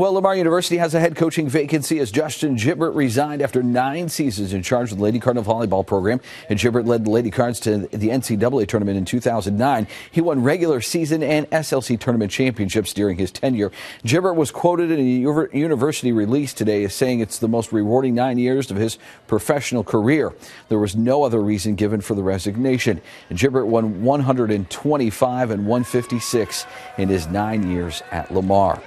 Well, Lamar University has a head coaching vacancy as Justin Gilbert resigned after nine seasons in charge of the Lady Cardinal volleyball program. And Gilbert led the Lady Cards to the NCAA tournament in 2009. He won regular season and SLC tournament championships during his tenure. Gilbert was quoted in a university release today as saying it's the most rewarding nine years of his professional career. There was no other reason given for the resignation. And Gilbert won 125 and 156 in his nine years at Lamar.